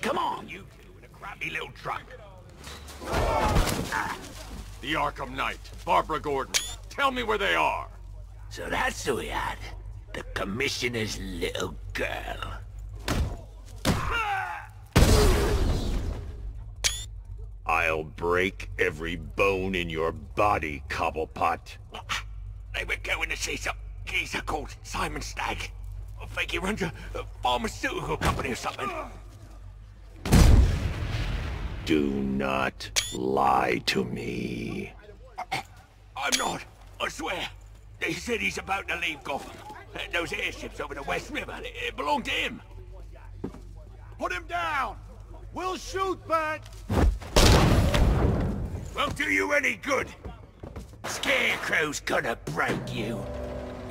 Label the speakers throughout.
Speaker 1: Come on.
Speaker 2: You two in a crappy little truck.
Speaker 3: The Arkham Knight, Barbara Gordon. Tell me where they are.
Speaker 1: So that's who we had. The commissioner's little girl.
Speaker 4: I'll break every bone in your body, Cobblepot.
Speaker 2: They were going to see some geezer called Simon Stagg. I think he runs a, a pharmaceutical company or something.
Speaker 4: Do not lie to me.
Speaker 2: I'm not. I swear. They said he's about to leave Gotham. Those airships over the West River, it, it belonged to him.
Speaker 3: Put him down! We'll shoot, but...
Speaker 2: Won't do you any good. Scarecrow's gonna break you.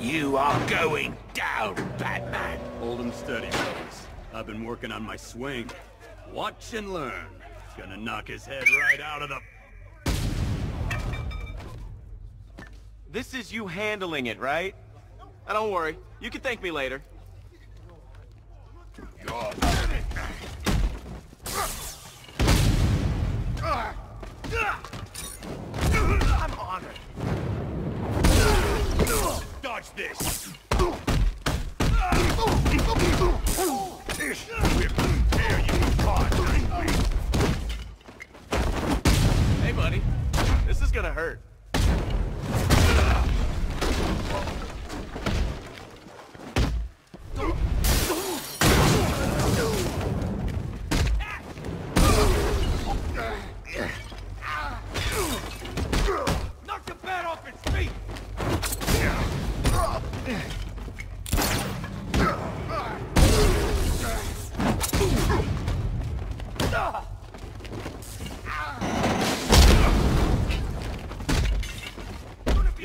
Speaker 2: You are going down, Batman.
Speaker 5: Hold him steady, fellas. I've been working on my swing. Watch and learn. Gonna knock his head right out of the...
Speaker 6: This is you handling it, right? Now, don't worry. You can thank me later. I'm honored.
Speaker 3: Dodge this!
Speaker 6: Hey, buddy. This is gonna hurt.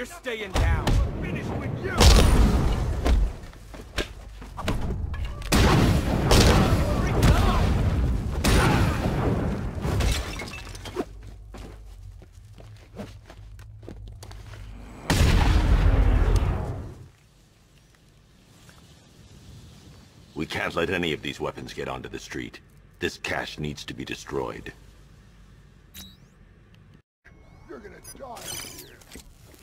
Speaker 6: Staying down.
Speaker 3: Finish with you!
Speaker 4: We can't let any of these weapons get onto the street. This cache needs to be destroyed.
Speaker 7: You're gonna die here.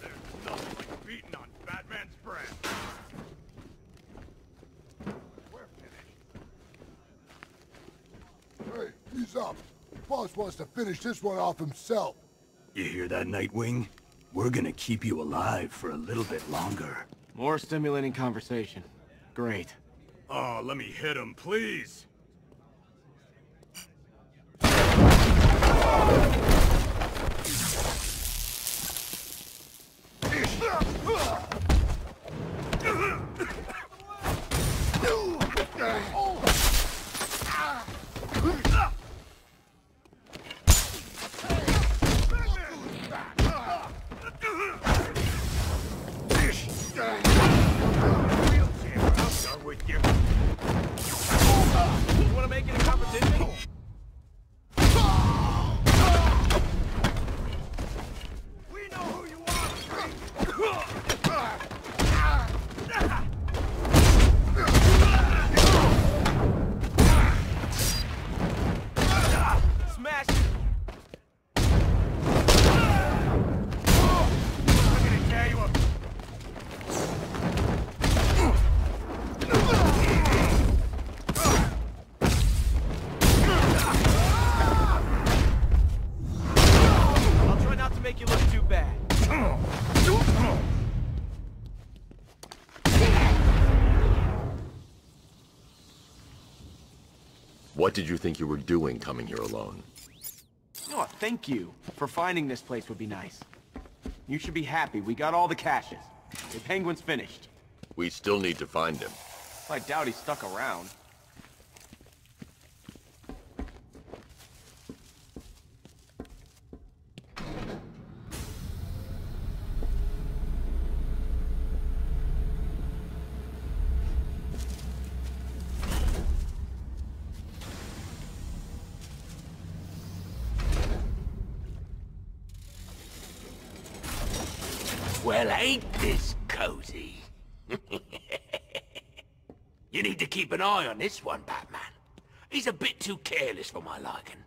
Speaker 3: There's nothing like beating on Batman's brand.
Speaker 7: We're finished. Hey, he's up. Boss wants to finish this one off himself.
Speaker 5: You hear that, Nightwing? We're gonna keep you alive for a little bit longer.
Speaker 6: More stimulating conversation. Great.
Speaker 5: Oh, let me hit him, please!
Speaker 4: What did you think you were doing coming here alone?
Speaker 6: Oh, thank you. For finding this place would be nice. You should be happy. We got all the caches. The penguin's finished.
Speaker 4: We still need to find him.
Speaker 6: I doubt he's stuck around.
Speaker 1: Well, ain't this cozy? you need to keep an eye on this one, Batman. He's a bit too careless for my liking.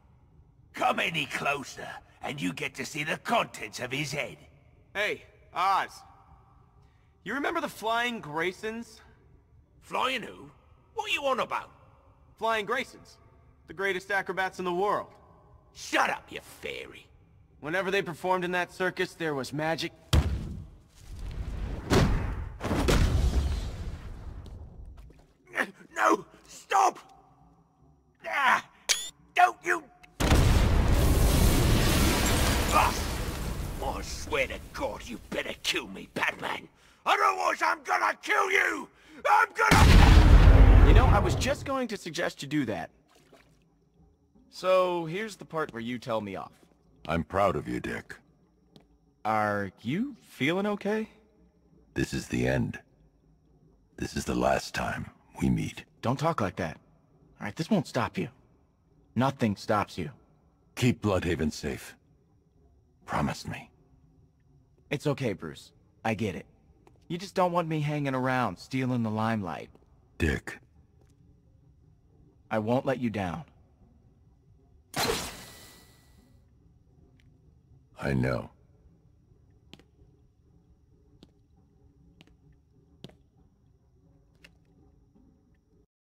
Speaker 1: Come any closer, and you get to see the contents of his head.
Speaker 6: Hey, Oz. You remember the Flying Graysons?
Speaker 1: Flying who? What are you on about?
Speaker 6: Flying Graysons. The greatest acrobats in the world.
Speaker 1: Shut up, you fairy.
Speaker 6: Whenever they performed in that circus, there was magic.
Speaker 1: Stop! Ah, don't you... Ah, I swear to God, you better kill me, Batman. Otherwise, I'm gonna kill you! I'm gonna...
Speaker 6: You know, I was just going to suggest you do that. So, here's the part where you tell me off.
Speaker 8: I'm proud of you, Dick.
Speaker 6: Are you feeling okay?
Speaker 8: This is the end. This is the last time we meet.
Speaker 6: Don't talk like that. Alright, this won't stop you. Nothing stops you.
Speaker 8: Keep Blüdhaven safe. Promise me.
Speaker 6: It's okay, Bruce. I get it. You just don't want me hanging around, stealing the limelight.
Speaker 8: Dick.
Speaker 6: I won't let you down.
Speaker 8: I know.